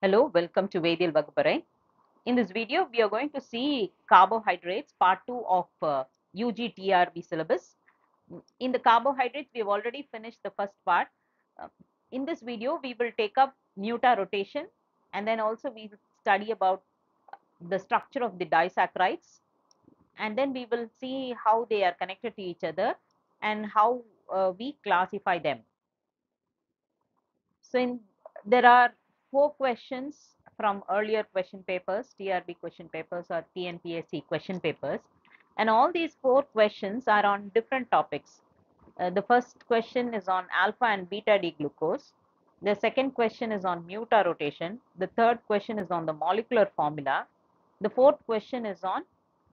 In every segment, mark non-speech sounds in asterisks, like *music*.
Hello, welcome to Vediyal Vagupparai. In this video, we are going to see carbohydrates, part 2 of uh, UG TRB syllabus. In the carbohydrates, we have already finished the first part. Uh, in this video, we will take up mutarotation and then also we will study about the structure of the disaccharides and then we will see how they are connected to each other and how uh, we classify them. So in, there are four questions from earlier question papers, TRB question papers or TNPSC question papers. And all these four questions are on different topics. Uh, the first question is on alpha and beta D glucose. The second question is on mutarotation. The third question is on the molecular formula. The fourth question is on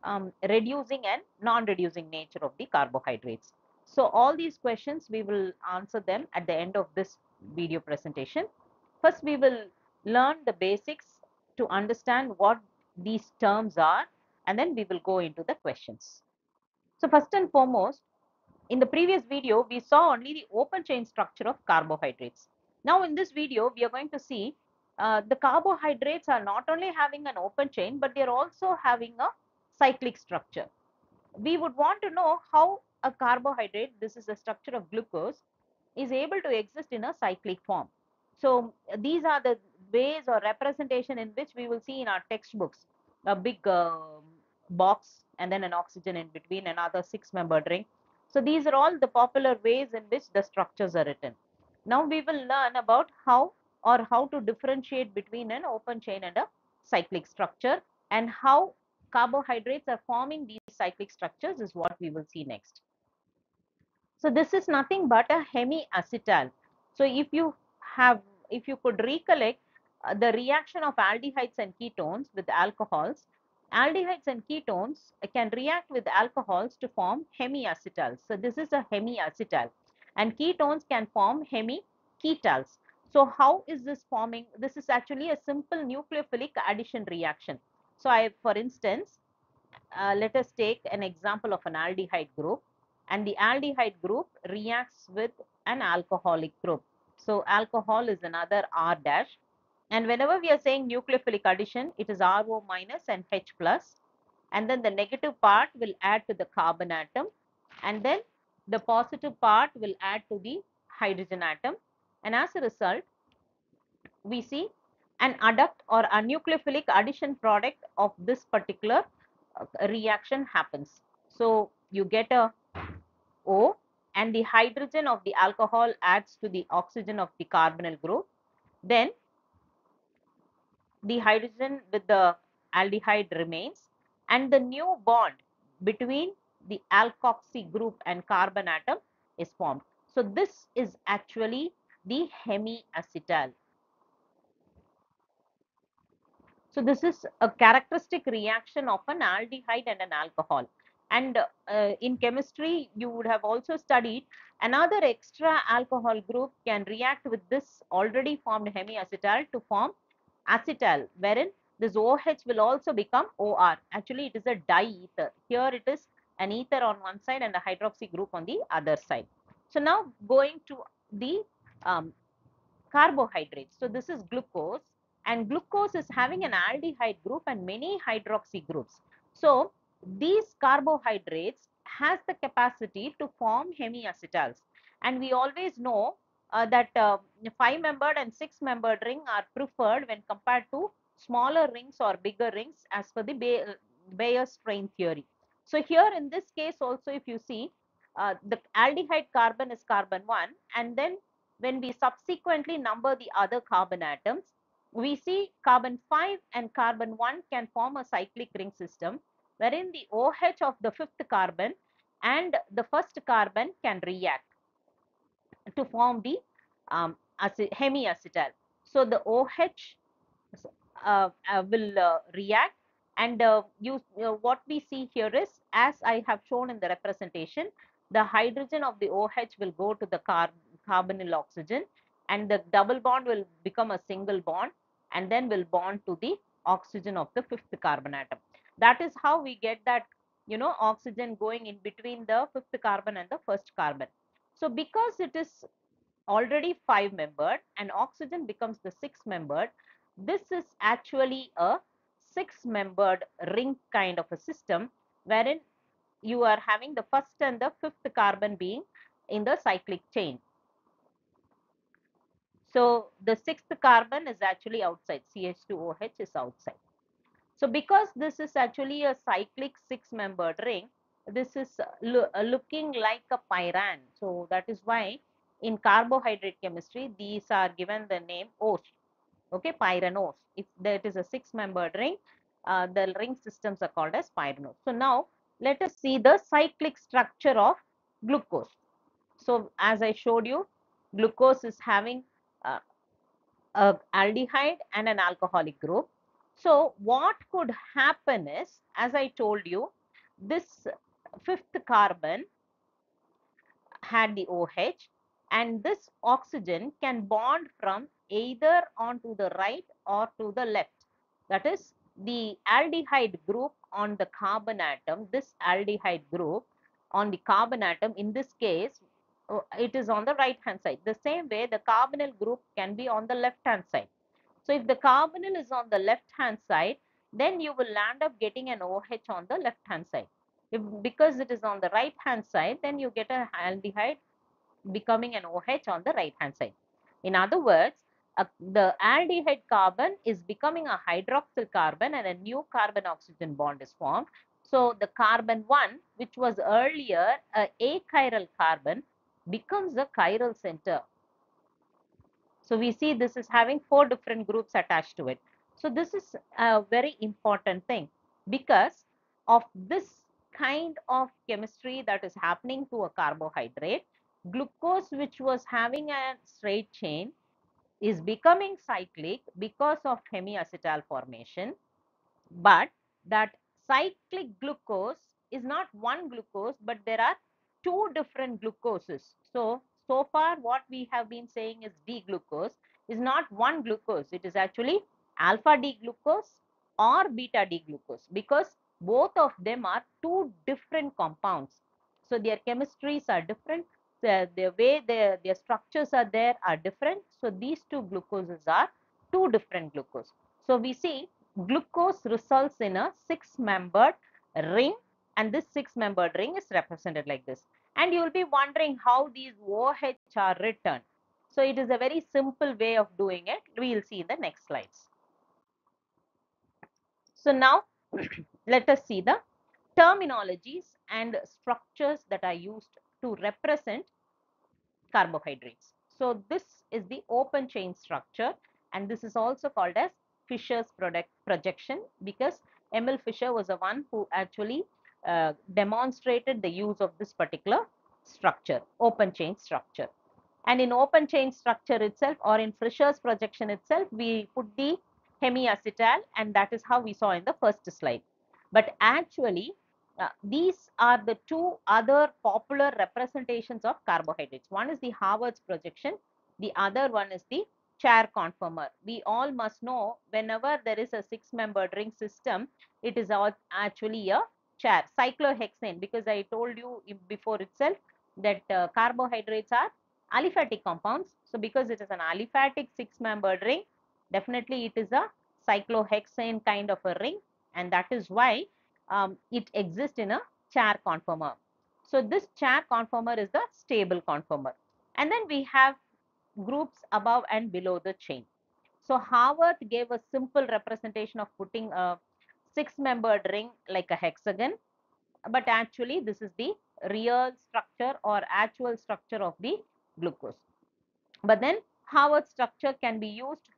um, reducing and non-reducing nature of the carbohydrates. So all these questions, we will answer them at the end of this video presentation. First, we will learn the basics to understand what these terms are, and then we will go into the questions. So first and foremost, in the previous video, we saw only the open chain structure of carbohydrates. Now in this video, we are going to see uh, the carbohydrates are not only having an open chain, but they are also having a cyclic structure. We would want to know how a carbohydrate, this is the structure of glucose, is able to exist in a cyclic form. So these are the ways or representation in which we will see in our textbooks, a big uh, box and then an oxygen in between, another six membered ring. So these are all the popular ways in which the structures are written. Now we will learn about how or how to differentiate between an open chain and a cyclic structure and how carbohydrates are forming these cyclic structures is what we will see next. So this is nothing but a hemiacetal. So if you have, if you could recollect uh, the reaction of aldehydes and ketones with alcohols, aldehydes and ketones can react with alcohols to form hemiacetals. So this is a hemiacetal and ketones can form hemiketals. So how is this forming? This is actually a simple nucleophilic addition reaction. So I, for instance, uh, let us take an example of an aldehyde group and the aldehyde group reacts with an alcoholic group. So alcohol is another R dash. And whenever we are saying nucleophilic addition, it is RO minus and H plus. And then the negative part will add to the carbon atom. And then the positive part will add to the hydrogen atom. And as a result, we see an adduct or a nucleophilic addition product of this particular uh, reaction happens. So you get a O and the hydrogen of the alcohol adds to the oxygen of the carbonyl group. Then the hydrogen with the aldehyde remains and the new bond between the alkoxy group and carbon atom is formed. So this is actually the hemiacetal. So this is a characteristic reaction of an aldehyde and an alcohol. And uh, in chemistry, you would have also studied another extra alcohol group can react with this already formed hemiacetal to form acetal, wherein this OH will also become OR. Actually, it is a diether. Here it is an ether on one side and a hydroxy group on the other side. So now going to the um, carbohydrates. So this is glucose and glucose is having an aldehyde group and many hydroxy groups. So these carbohydrates has the capacity to form hemiacetals and we always know uh, that uh, five membered and six membered ring are preferred when compared to smaller rings or bigger rings as per the Baeyer strain theory. So here in this case also if you see uh, the aldehyde carbon is carbon 1 and then when we subsequently number the other carbon atoms we see carbon 5 and carbon 1 can form a cyclic ring system wherein the OH of the fifth carbon and the first carbon can react to form the um, hemiacetal. So the OH uh, uh, will uh, react and uh, you what we see here is as I have shown in the representation the hydrogen of the OH will go to the car carbonyl oxygen and the double bond will become a single bond and then will bond to the oxygen of the fifth carbon atom. That is how we get that, you know, oxygen going in between the fifth carbon and the first carbon. So because it is already five membered and oxygen becomes the six membered, this is actually a six membered ring kind of a system wherein you are having the first and the fifth carbon being in the cyclic chain. So the sixth carbon is actually outside, CH2OH is outside. So because this is actually a cyclic six membered ring, this is lo looking like a pyran. So that is why in carbohydrate chemistry, these are given the name Os, okay, pyranose. If that is a six membered ring, uh, the ring systems are called as pyranose. So now let us see the cyclic structure of glucose. So as I showed you, glucose is having uh, a aldehyde and an alcoholic group. So what could happen is, as I told you, this fifth carbon had the OH and this oxygen can bond from either onto the right or to the left. That is the aldehyde group on the carbon atom, this aldehyde group on the carbon atom, in this case, uh, it is on the right hand side. The same way the carbonyl group can be on the left hand side. So if the carbonyl is on the left hand side, then you will land up getting an OH on the left hand side. If, because it is on the right hand side, then you get a aldehyde becoming an OH on the right hand side. In other words, uh, the aldehyde carbon is becoming a hydroxyl carbon and a new carbon oxygen bond is formed. So the carbon 1, which was earlier a achiral carbon, becomes a chiral center. So we see this is having four different groups attached to it. So this is a very important thing because of this kind of chemistry that is happening to a carbohydrate, glucose which was having a straight chain is becoming cyclic because of hemiacetal formation. But that cyclic glucose is not one glucose, but there are two different glucoses. So, so far what we have been saying is D-glucose is not one glucose. It is actually alpha D-glucose or beta D-glucose because both of them are two different compounds. So, their chemistries are different. The, the way their, their structures are there are different. So, these two glucoses are two different glucose. So, we see glucose results in a six membered ring and this six membered ring is represented like this and you will be wondering how these OH are written. So it is a very simple way of doing it. We will see in the next slides. So now *clears throat* let us see the terminologies and structures that are used to represent carbohydrates. So this is the open chain structure and this is also called as Fischer's product projection because Emil Fischer was the one who actually uh, demonstrated the use of this particular structure, open chain structure. And in open chain structure itself or in Fischer's projection itself, we put the hemiacetal and that is how we saw in the first slide. But actually, uh, these are the two other popular representations of carbohydrates. One is the Haworth's projection, the other one is the chair conformer. We all must know whenever there is a six membered ring system, it is actually a chair cyclohexane because I told you before itself that uh, carbohydrates are aliphatic compounds. So because it is an aliphatic six membered ring, definitely it is a cyclohexane kind of a ring and that is why um, it exists in a chair conformer. So this chair conformer is the stable conformer. And then we have groups above and below the chain. So Haworth gave a simple representation of putting a six-membered ring like a hexagon, but actually this is the real structure or actual structure of the glucose. But then Haworth structure can be used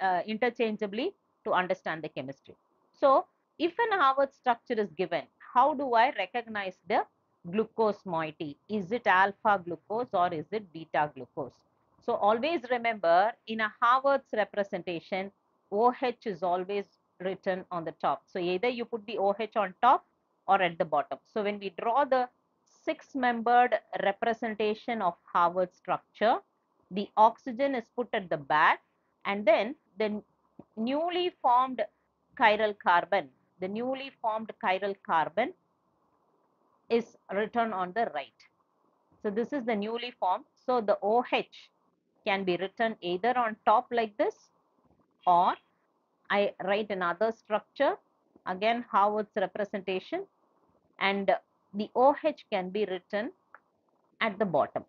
uh, interchangeably to understand the chemistry. So if an Haworth structure is given, how do I recognize the glucose moiety? Is it alpha glucose or is it beta glucose? So always remember in a Haworth's representation, OH is always written on the top. So either you put the OH on top or at the bottom. So when we draw the six-membered representation of Haworth structure, the oxygen is put at the back and then the newly formed chiral carbon, the newly formed chiral carbon is written on the right. So this is the newly formed. So the OH can be written either on top like this or I write another structure, again Haworth's representation and the OH can be written at the bottom.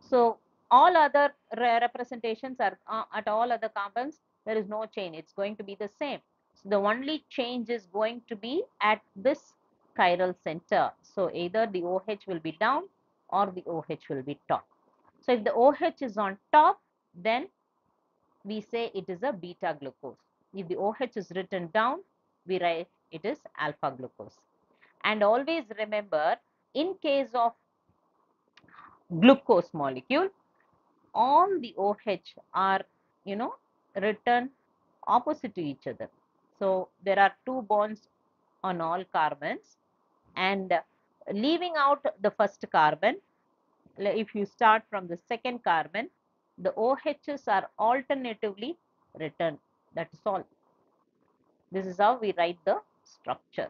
So all other representations are uh, at all other carbons, there is no change. It's going to be the same. So the only change is going to be at this chiral center. So either the OH will be down or the OH will be top. So if the OH is on top, then we say it is a beta glucose. If the OH is written down, we write it is alpha glucose. And always remember, in case of glucose molecule, all the OH are, you know, written opposite to each other. So there are two bonds on all carbons and leaving out the first carbon, if you start from the second carbon, the OHs are alternatively written. That is all. This is how we write the structure.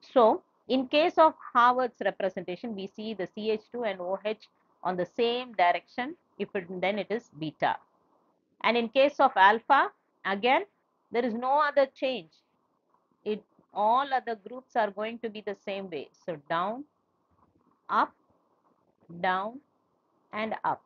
So, in case of Haworth's representation, we see the CH2 and OH on the same direction. If it, then it is beta. And in case of alpha, again, there is no other change. It all other groups are going to be the same way. So down, up, down, and up.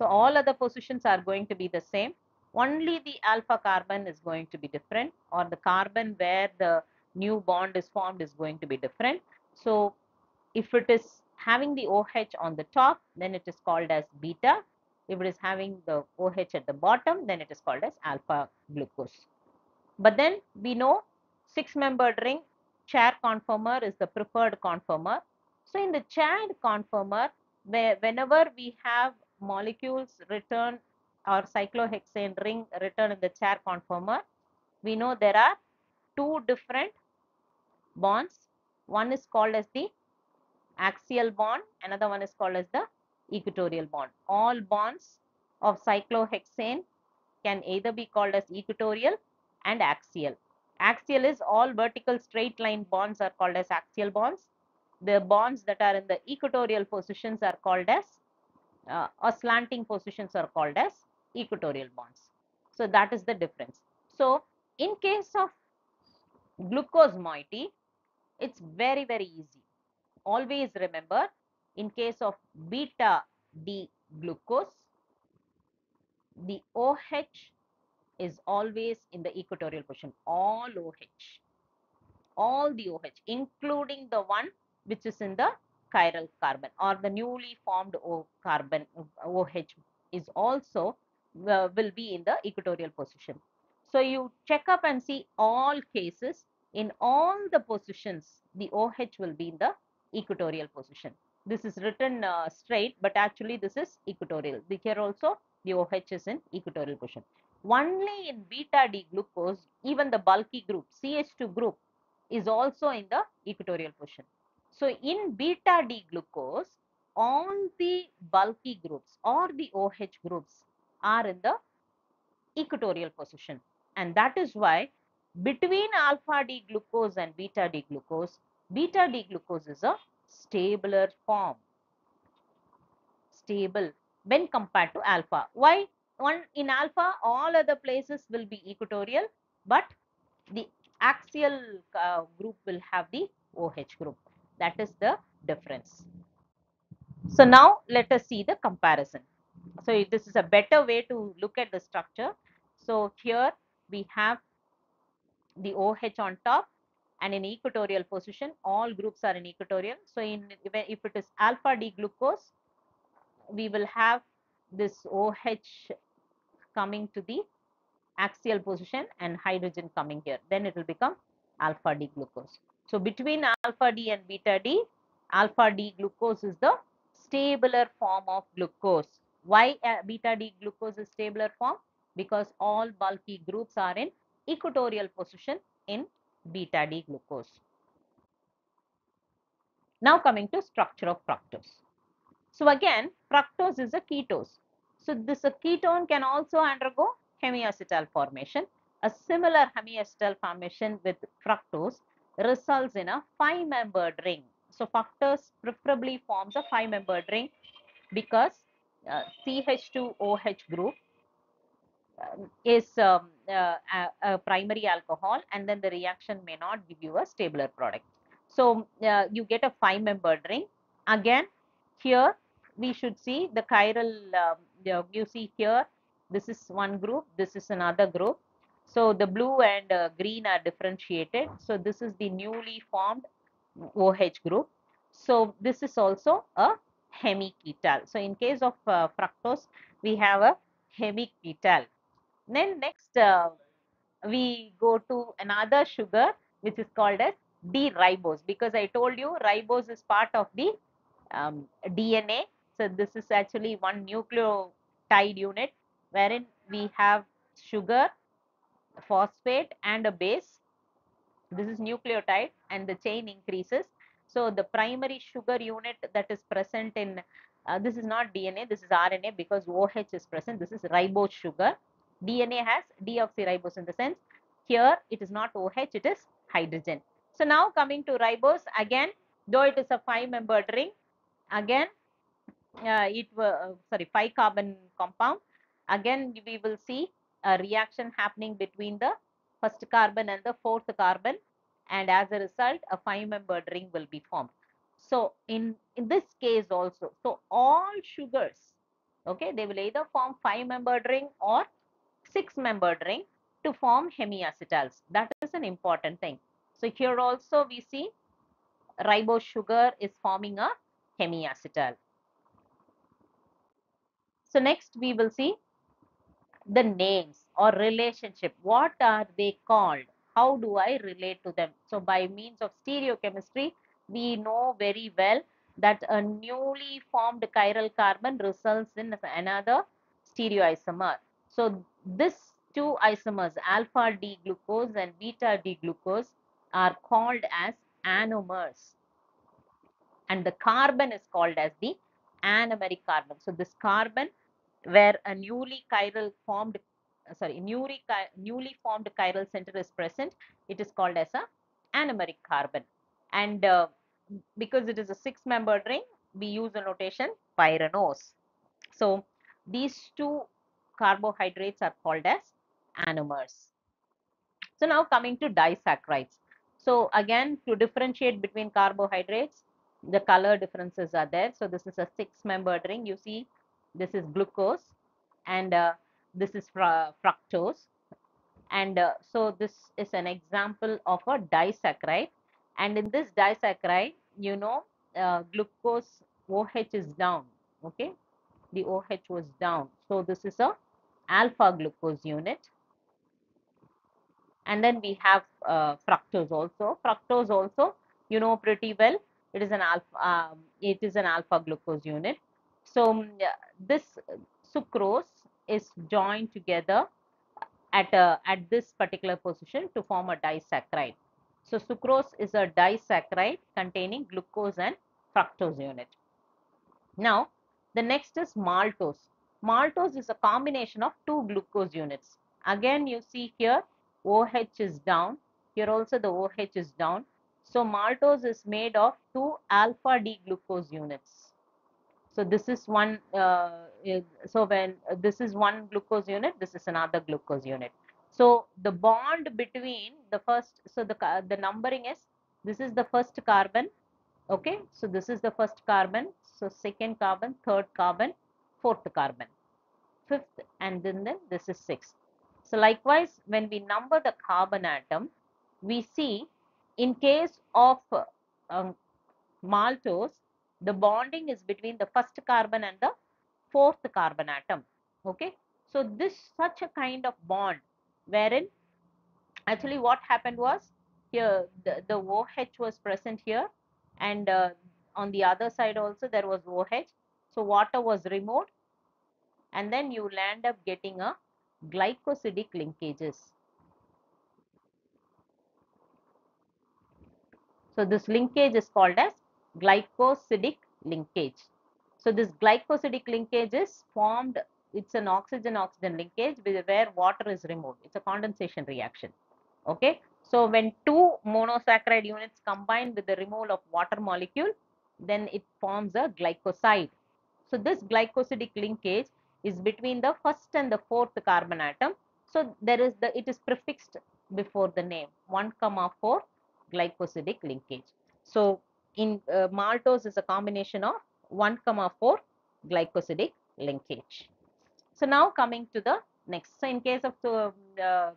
So all other positions are going to be the same. Only the alpha carbon is going to be different or the carbon where the new bond is formed is going to be different. So if it is having the OH on the top, then it is called as beta. If it is having the OH at the bottom, then it is called as alpha glucose. But then we know six membered ring chair conformer is the preferred conformer. So in the chaired conformer, where whenever we have molecules written or cyclohexane ring written in the chair conformer, we know there are two different bonds. One is called as the axial bond, another one is called as the equatorial bond. All bonds of cyclohexane can either be called as equatorial and axial. Axial is all vertical straight line bonds are called as axial bonds. The bonds that are in the equatorial positions are called as uh, or slanting positions are called as equatorial bonds. So that is the difference. So in case of glucose moiety, it's very, very easy. Always remember in case of beta D glucose, the OH is always in the equatorial position, all OH, all the OH, including the one which is in the chiral carbon or the newly formed O carbon OH is also uh, will be in the equatorial position. So you check up and see all cases in all the positions the OH will be in the equatorial position. This is written uh, straight but actually this is equatorial. Here also the OH is in equatorial position. Only in beta D glucose even the bulky group CH2 group is also in the equatorial position. So in beta D glucose, all the bulky groups or the OH groups are in the equatorial position. And that is why between alpha D glucose and beta D glucose, beta D glucose is a stabler form. Stable when compared to alpha. Why? One in alpha, all other places will be equatorial, but the axial uh, group will have the OH group. That is the difference. So now let us see the comparison. So this is a better way to look at the structure. So here we have the OH on top and in equatorial position, all groups are in equatorial. So in if it is alpha D glucose, we will have this OH coming to the axial position and hydrogen coming here. Then it will become alpha D glucose. So between alpha D and beta D, alpha D glucose is the stabler form of glucose. Why uh, beta D glucose is stabler form? Because all bulky groups are in equatorial position in beta D glucose. Now coming to structure of fructose. So again, fructose is a ketose. So this a ketone can also undergo hemiacetal formation. A similar hemiacetal formation with fructose results in a five-membered ring. So fructose preferably forms a five-membered ring because uh, CH2OH group um, is um, uh, a, a primary alcohol and then the reaction may not give you a stabler product. So uh, you get a five membered ring. Again, here we should see the chiral, um, you see here, this is one group, this is another group. So the blue and uh, green are differentiated. So this is the newly formed OH group. So this is also a hemiketal. So in case of uh, fructose, we have a hemiketal. Then next, uh, we go to another sugar which is called as D-ribose because I told you ribose is part of the um, DNA. So this is actually one nucleotide unit wherein we have sugar, phosphate and a base. This is nucleotide and the chain increases. So the primary sugar unit that is present in uh, this is not DNA, this is RNA because OH is present. This is ribose sugar. DNA has deoxyribose in the sense here it is not OH, it is hydrogen. So now coming to ribose again, though it is a five membered ring, again uh, it uh, sorry five carbon compound. Again we will see a reaction happening between the first carbon and the fourth carbon, and as a result a five membered ring will be formed. So in in this case also, so all sugars, okay, they will either form five membered ring or six membered ring to form hemiacetals. That is an important thing. So here also we see ribose sugar is forming a hemiacetal. So next we will see the names or relationship. What are they called? How do I relate to them? So by means of stereochemistry, we know very well that a newly formed chiral carbon results in another stereoisomer. So this two isomers, alpha D glucose and beta D glucose, are called as anomers. And the carbon is called as the anomeric carbon. So this carbon where a newly chiral formed uh, sorry newly newly formed chiral center is present. It is called as a anomeric carbon. And uh, because it is a six membered ring we use a notation pyranose so these two carbohydrates are called as anomers. So now coming to disaccharides. So again to differentiate between carbohydrates the color differences are there. So this is a six membered ring. You see this is glucose and uh, this is fr- fructose. And uh, so this is an example of a disaccharide. And in this disaccharide you know uh, glucose oh is down okay? The oh was down. So this is a alpha glucose unit. And then we have uh, fructose also. Fructose also you know pretty well it is an alpha um, it is an alpha glucose unit so um, this sucrose is joined together at a, at this particular position to form a disaccharide so sucrose is a disaccharide containing glucose and fructose unit now the next is maltose maltose is a combination of two glucose units again you see here OH is down. Here also the OH is down. So maltose is made of two alpha D glucose units. So this is one. Uh, so when uh, this is one glucose unit, this is another glucose unit. So the bond between the first. So the the numbering is this is the first carbon. Okay. So this is the first carbon. So second carbon, third carbon, fourth carbon, fifth, and then then this is sixth. So likewise, when we number the carbon atom, we see in case of um, maltose, the bonding is between the first carbon and the fourth carbon atom. Okay. So this such a kind of bond wherein actually what happened was here the, the OH was present here and uh, on the other side also there was OH. So water was removed and then you end up getting a glycosidic linkages. So this linkage is called as glycosidic linkage. So this glycosidic linkage is formed, it's an oxygen-oxygen linkage where water is removed. It's a condensation reaction. Okay. So when two monosaccharide units combine with the removal of water molecule, then it forms a glycoside. So this glycosidic linkage is between the first and the fourth carbon atom. So there is the, it is prefixed before the name 1 comma 4 glycosidic linkage. So in uh, maltose is a combination of 1 comma 4 glycosidic linkage. So now coming to the next. So in case of the uh,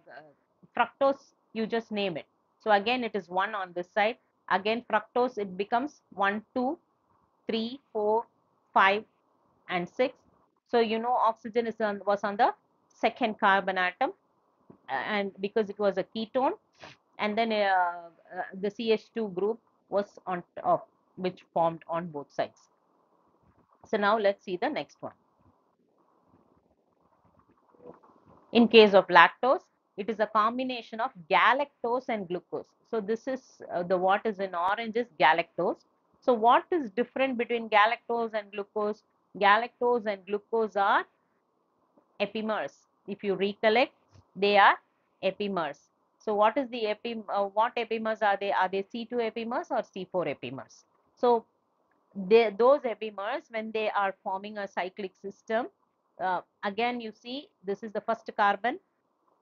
fructose, you just name it. So again, it is 1 on this side. Again, fructose, it becomes 1, 2, 3, 4, 5, and 6. So you know oxygen is on, was on the second carbon atom and because it was a ketone and then uh, uh, the CH2 group was on top which formed on both sides. So now let's see the next one. In case of lactose, it is a combination of galactose and glucose. So this is uh, the what is in orange is galactose. So what is different between galactose and glucose? Galactose and glucose are epimers. If you recollect, they are epimers. So what is the epi, uh, what epimers are they? Are they C2 epimers or C4 epimers? So they, those epimers, when they are forming a cyclic system, uh, again you see this is the first carbon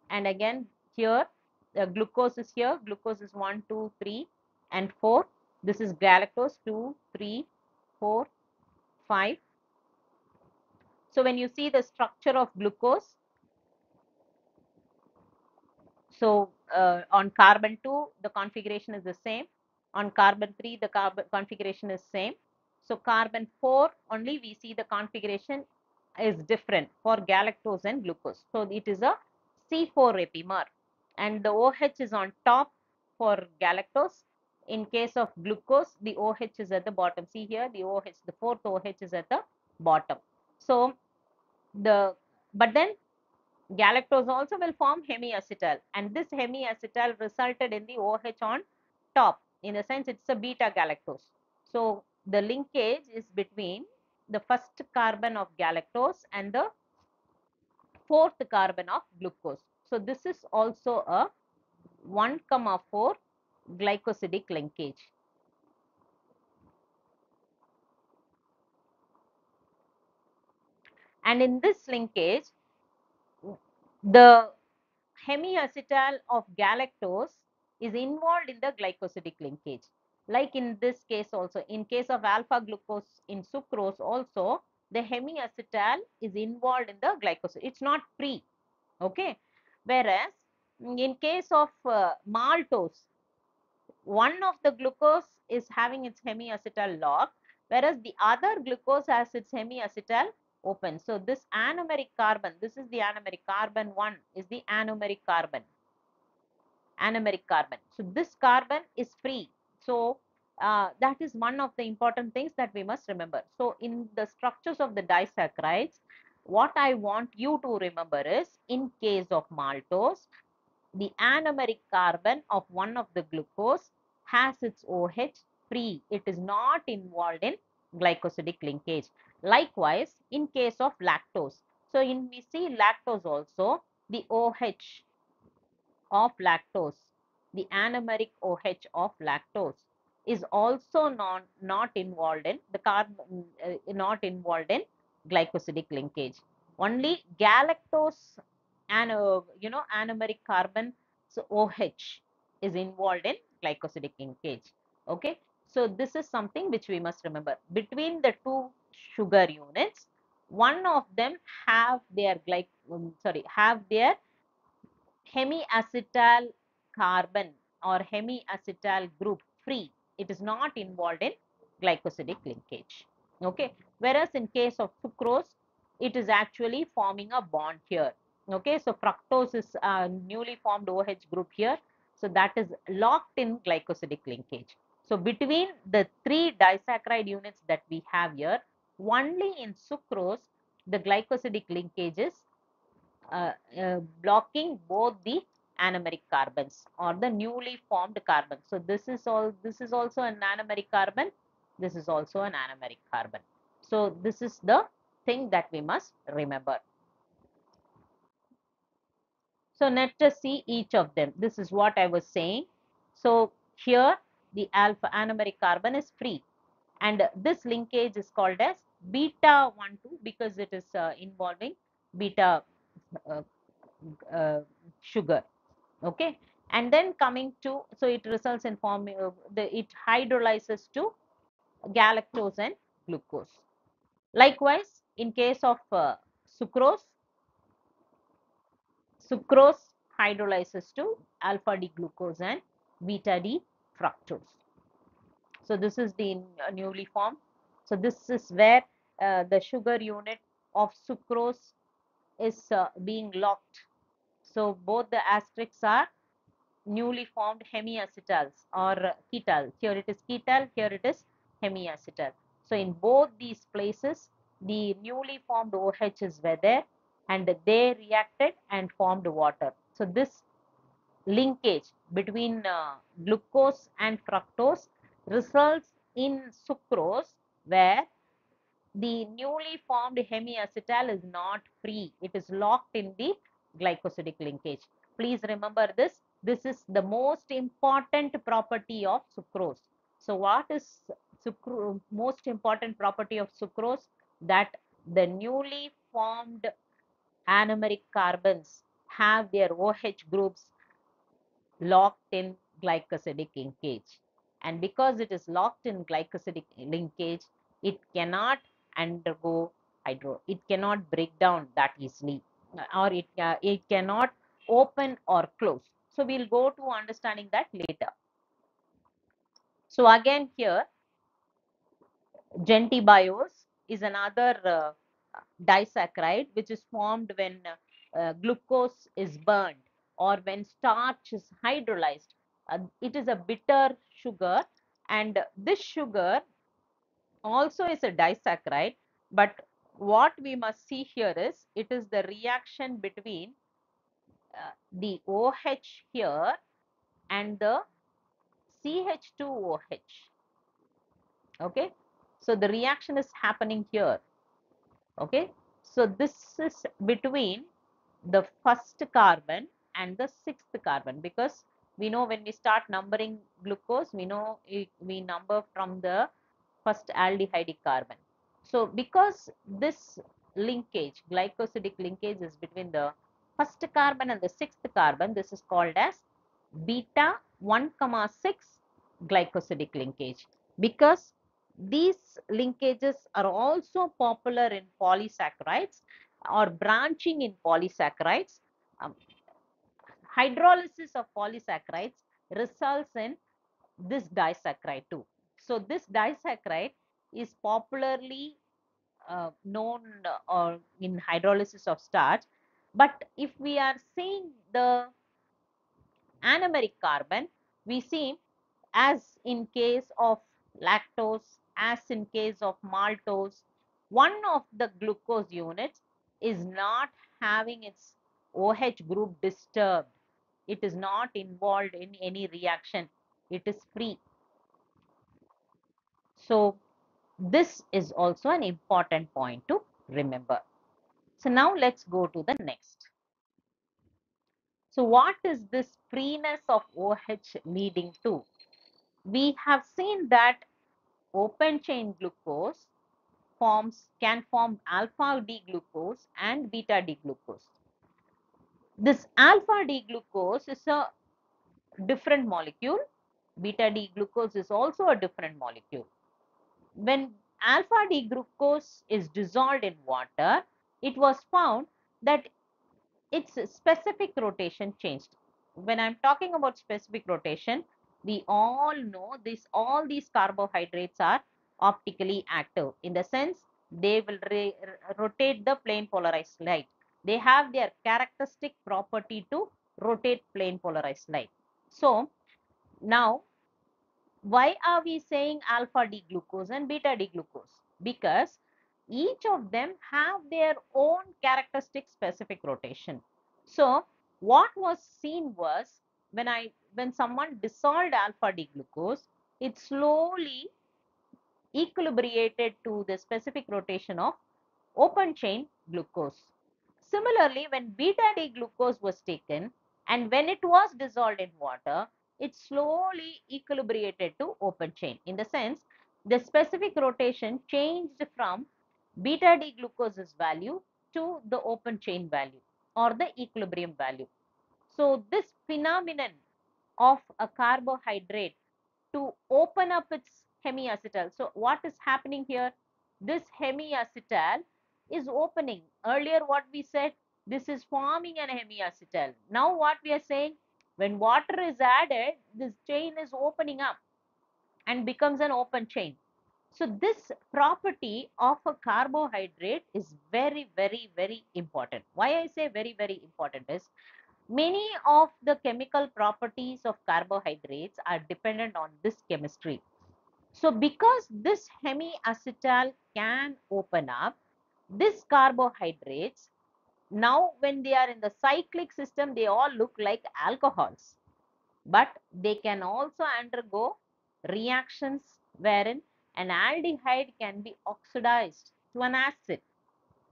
and again here the glucose is here, glucose is 1, 2, 3 and 4. This is galactose 2, 3, 4, 5. So when you see the structure of glucose, so uh, on carbon 2, the configuration is the same. On carbon 3, the carbon configuration is same. So carbon 4, only we see the configuration is different for galactose and glucose. So it is a C4 epimer and the OH is on top for galactose. In case of glucose, the OH is at the bottom. See here, the OH, the fourth OH is at the bottom. So the, but then galactose also will form hemiacetal and this hemiacetal resulted in the OH on top. In a sense, it's a beta galactose. So the linkage is between the first carbon of galactose and the fourth carbon of glucose. So this is also a 1 comma 4 glycosidic linkage. And in this linkage, the hemiacetal of galactose is involved in the glycosidic linkage. Like in this case also, in case of alpha glucose in sucrose also, the hemiacetal is involved in the glycosidic. It's not free, okay? Whereas in case of uh, maltose, one of the glucose is having its hemiacetal lock, whereas the other glucose has its hemiacetal open. So this anomeric carbon, this is the anomeric carbon 1 is the anomeric carbon. Anomeric carbon. So this carbon is free. So uh, that is one of the important things that we must remember. So in the structures of the disaccharides, what I want you to remember is in case of maltose, the anomeric carbon of one of the glucose has its OH free. It is not involved in glycosidic linkage. Likewise, in case of lactose. So in we see lactose also, the OH of lactose, the anomeric OH of lactose is also non, not involved in the carbon uh, not involved in glycosidic linkage. Only galactose and uh, you know anomeric carbon so OH is involved in glycosidic linkage. Okay, so this is something which we must remember. Between the two sugar units, one of them have their glyc um, sorry have their hemiacetal carbon or hemiacetal group free. It is not involved in glycosidic linkage. Okay. Whereas in case of sucrose, it is actually forming a bond here. Okay. So fructose is a newly formed OH group here. So that is locked in glycosidic linkage. So between the three disaccharide units that we have here, only in sucrose, the glycosidic linkage is uh, uh, blocking both the anomeric carbons or the newly formed carbon. So this is all this is also an anomeric carbon. This is also an anomeric carbon. So this is the thing that we must remember. So let us see each of them. This is what I was saying. So here the alpha anomeric carbon is free. And this linkage is called as beta 1 2 because it is uh, involving beta uh, uh, sugar. Okay? And then coming to so it results in form, uh, the it hydrolyzes to galactose and glucose. Likewise in case of uh, sucrose sucrose hydrolyzes to alpha D glucose and beta D So this is the uh, newly formed. So this is where uh, the sugar unit of sucrose is uh, being locked. So both the asterisks are newly formed hemiacetals or ketal. Here it is ketal, here it is hemiacetal. So in both these places, the newly formed OHs were there and they reacted and formed water. So this linkage between uh, glucose and fructose results in sucrose where the newly formed hemiacetal is not free. It is locked in the glycosidic linkage. Please remember this. This is the most important property of sucrose. So what is most important property of sucrose? That the newly formed anomeric carbons have their OH groups locked in glycosidic linkage. And because it is locked in glycosidic linkage, it cannot undergo hydro. It cannot break down that easily or it, uh, it cannot open or close. So we'll go to understanding that later. So again here, gentiobiose is another uh, disaccharide which is formed when uh, glucose is burned or when starch is hydrolyzed. Uh, it is a bitter sugar and this sugar also is a disaccharide but what we must see here is it is the reaction between uh, the OH here and the CH2OH. Okay, so the reaction is happening here. Okay, so this is between the first carbon and the sixth carbon because we know when we start numbering glucose, we know we number from the first aldehydic carbon. So because this linkage, glycosidic linkage is between the first carbon and the sixth carbon, this is called as beta 1 comma 6 glycosidic linkage because these linkages are also popular in polysaccharides or branching in polysaccharides. Um, hydrolysis of polysaccharides results in this disaccharide too. So this disaccharide is popularly uh, known uh, in hydrolysis of starch. But if we are seeing the anomeric carbon, we see as in case of lactose, as in case of maltose, one of the glucose units is not having its OH group disturbed. It is not involved in any reaction. It is free. So this is also an important point to remember. So now let's go to the next. So what is this freeness of OH leading to? We have seen that open chain glucose forms can form alpha D glucose and beta D glucose. This alpha D glucose is a different molecule. Beta D glucose is also a different molecule. When alpha D glucose is dissolved in water, it was found that its specific rotation changed. When I'm talking about specific rotation, we all know this all these carbohydrates are optically active in the sense they will rotate the plane polarized light. They have their characteristic property to rotate plane polarized light. So now why are we saying alpha D glucose and beta D glucose? Because each of them have their own characteristic specific rotation. So what was seen was when I when someone dissolved alpha D glucose, it slowly equilibrated to the specific rotation of open chain glucose. Similarly, when beta D glucose was taken and when it was dissolved in water, it slowly equilibrated to open chain. In the sense, the specific rotation changed from beta D glucose's value to the open chain value or the equilibrium value. So this phenomenon of a carbohydrate to open up its hemiacetal. So what is happening here? This hemiacetal is opening. Earlier what we said, this is forming an hemiacetal. Now what we are saying, when water is added, this chain is opening up and becomes an open chain. So this property of a carbohydrate is very, very, very important. Why I say very, very important is many of the chemical properties of carbohydrates are dependent on this chemistry. So because this hemiacetal can open up, this carbohydrates, now when they are in the cyclic system, they all look like alcohols. But they can also undergo reactions wherein an aldehyde can be oxidized to an acid.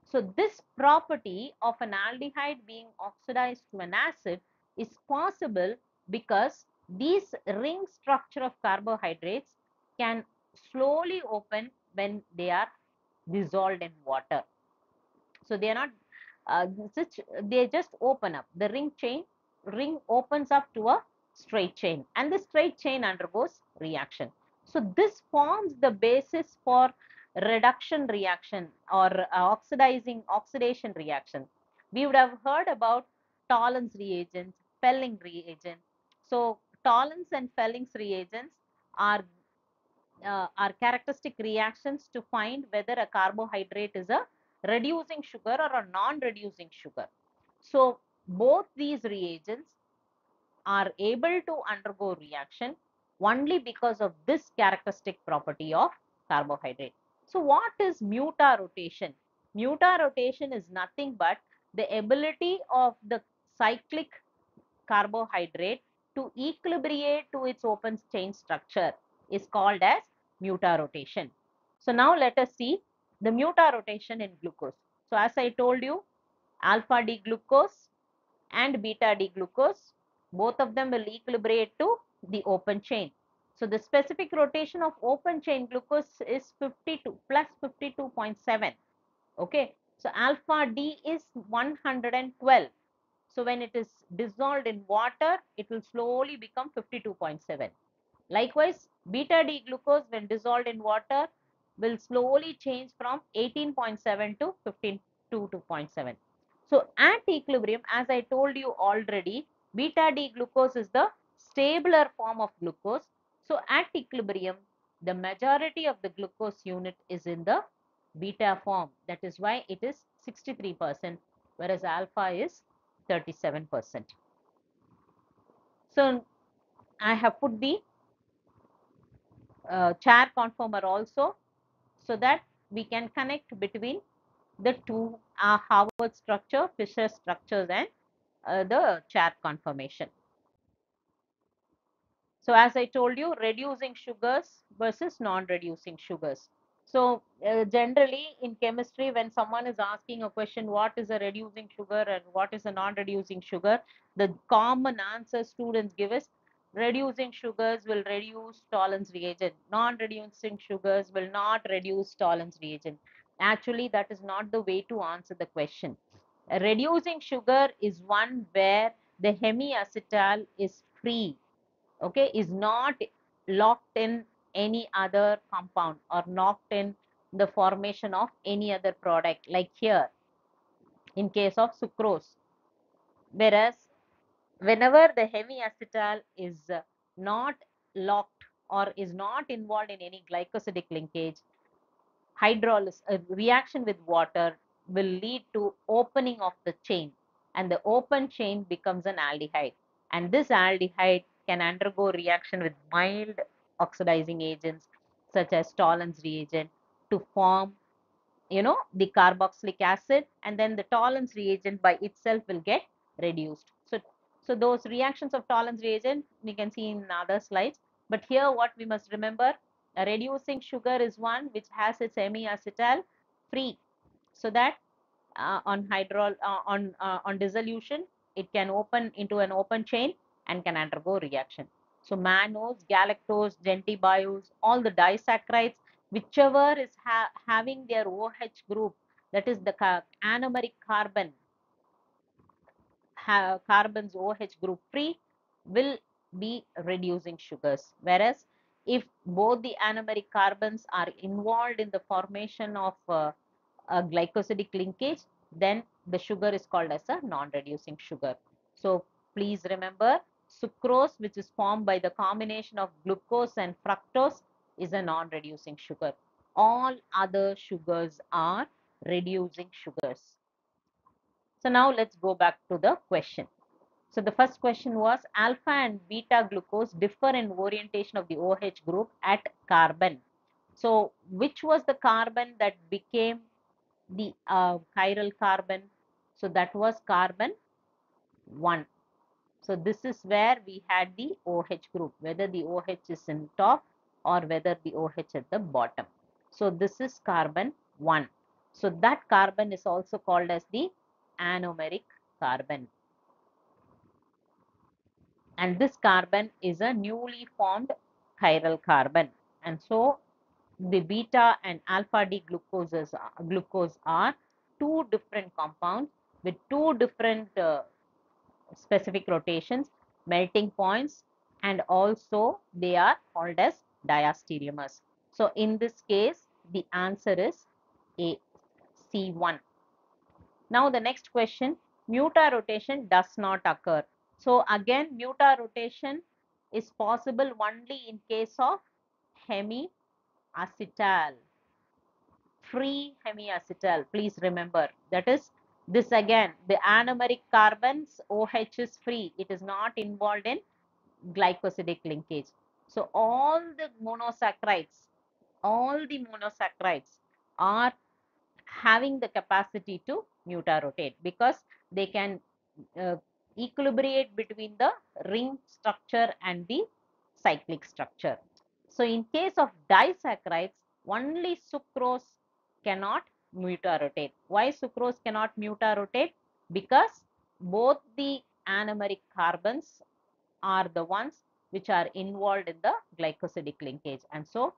So this property of an aldehyde being oxidized to an acid is possible because these ring structure of carbohydrates can slowly open when they are dissolved in water. So they are not, uh, such, they just open up. The ring chain, ring opens up to a straight chain and the straight chain undergoes reaction. So this forms the basis for reduction reaction or uh, oxidizing oxidation reaction. We would have heard about Tollens reagents, Fehling reagent. So Tollens and Fehling's reagents are uh, are characteristic reactions to find whether a carbohydrate is a reducing sugar or a non-reducing sugar. So both these reagents are able to undergo reaction only because of this characteristic property of carbohydrate. So what is mutarotation? Mutarotation is nothing but the ability of the cyclic carbohydrate to equilibrate to its open chain structure is called as mutarotation. So now let us see the mutarotation in glucose. So as I told you, alpha D glucose and beta D glucose, both of them will equilibrate to the open chain. So the specific rotation of open chain glucose is 52 plus 52.7. Okay. So alpha D is 112. So when it is dissolved in water, it will slowly become 52.7. Likewise, beta D glucose when dissolved in water will slowly change from 18.7 to 15.2.7. So at equilibrium, as I told you already, beta D glucose is the stabler form of glucose. So at equilibrium, the majority of the glucose unit is in the beta form. That is why it is 63%, whereas alpha is 37%. So I have put the uh, chair conformer also so that we can connect between the two uh, Haworth structure, Fischer structures and uh, the chair conformation. So as I told you, reducing sugars versus non-reducing sugars. So uh, generally in chemistry, when someone is asking a question, what is a reducing sugar and what is a non-reducing sugar, the common answer students give is reducing sugars will reduce Tollens reagent. Non-reducing sugars will not reduce Tollens reagent. Actually, that is not the way to answer the question. Reducing sugar is one where the hemiacetal is free, okay, is not locked in any other compound or locked in the formation of any other product like here in case of sucrose. Whereas whenever the hemiacetal is uh, not locked or is not involved in any glycosidic linkage, hydrolysis, a reaction with water will lead to opening of the chain and the open chain becomes an aldehyde. And this aldehyde can undergo reaction with mild oxidizing agents such as Tollens reagent to form you know the carboxylic acid and then the Tollens reagent by itself will get reduced so those reactions of Tollens reagent we can see in other slides. But here what we must remember reducing sugar is one which has its hemiacetal free. So that uh, on hydrol uh, on uh, on dissolution it can open into an open chain and can undergo reaction. So mannose galactose gentiobiose all the disaccharides whichever is ha having their OH group, that is the ca anomeric carbon, carbons OH group free, will be reducing sugars. Whereas if both the anomeric carbons are involved in the formation of uh, a glycosidic linkage, then the sugar is called as a non-reducing sugar. So please remember sucrose which is formed by the combination of glucose and fructose is a non-reducing sugar. All other sugars are reducing sugars. So now let's go back to the question. So the first question was alpha and beta glucose differ in orientation of the OH group at carbon. So which was the carbon that became the uh, chiral carbon? So that was carbon 1. So this is where we had the OH group, whether the OH is in top or whether the OH at the bottom. So this is carbon 1. So that carbon is also called as the anomeric carbon. And this carbon is a newly formed chiral carbon. And so the beta and alpha D glucoses glucose are two different compounds with two different uh, specific rotations melting points and also they are called as diastereomers so in this case the answer is a c1 now the next question muta rotation does not occur so again, mutarotation is possible only in case of hemiacetal. Free hemiacetal, please remember. That is, this again, the anomeric carbons, OH is free. It is not involved in glycosidic linkage. So all the monosaccharides, all the monosaccharides are having the capacity to mutarotate because they can uh, equilibrate between the ring structure and the cyclic structure. So in case of disaccharides, only sucrose cannot mutarotate. Why sucrose cannot mutarotate? Because both the anomeric carbons are the ones which are involved in the glycosidic linkage. And so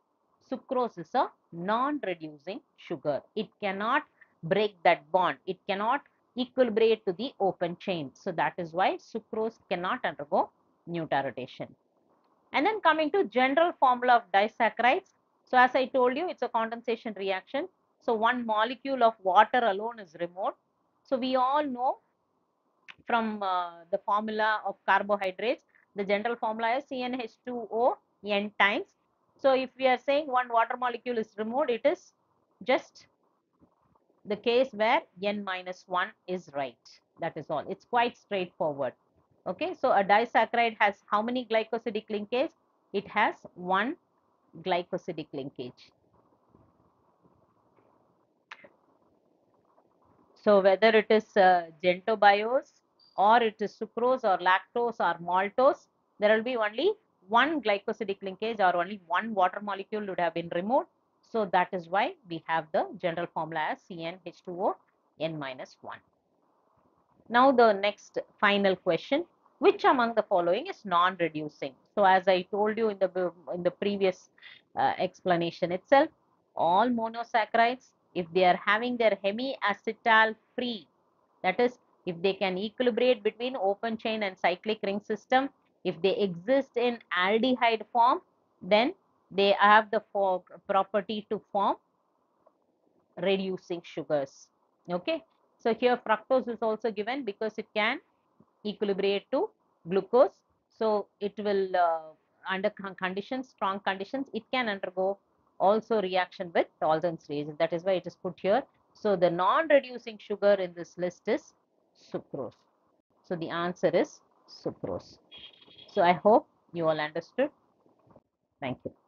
sucrose is a non-reducing sugar. It cannot break that bond. It cannot equilibrate to the open chain. So that is why sucrose cannot undergo mutarotation. And then coming to general formula of disaccharides. So as I told you, it's a condensation reaction. So one molecule of water alone is removed. So we all know from uh, the formula of carbohydrates, the general formula is CnH2O n times. So if we are saying one water molecule is removed, it is just the case where n minus 1 is right. That is all. It's quite straightforward. Okay, so a disaccharide has how many glycosidic linkage? It has one glycosidic linkage. So whether it is uh, gentiobiose or it is sucrose or lactose or maltose, there will be only one glycosidic linkage or only one water molecule would have been removed so that is why we have the general formula as CnH2O n minus 1. Now the next final question, which among the following is non-reducing? So as I told you in the, in the previous uh, explanation itself, all monosaccharides, if they are having their hemiacetal free, that is, if they can equilibrate between open chain and cyclic ring system, if they exist in aldehyde form, then they have the property to form reducing sugars. Okay? So here fructose is also given because it can equilibrate to glucose. So it will uh, under conditions strong conditions it can undergo also reaction with reagent that is why it is put here. So the non-reducing sugar in this list is sucrose. So the answer is sucrose so i hope you all understood. Thank you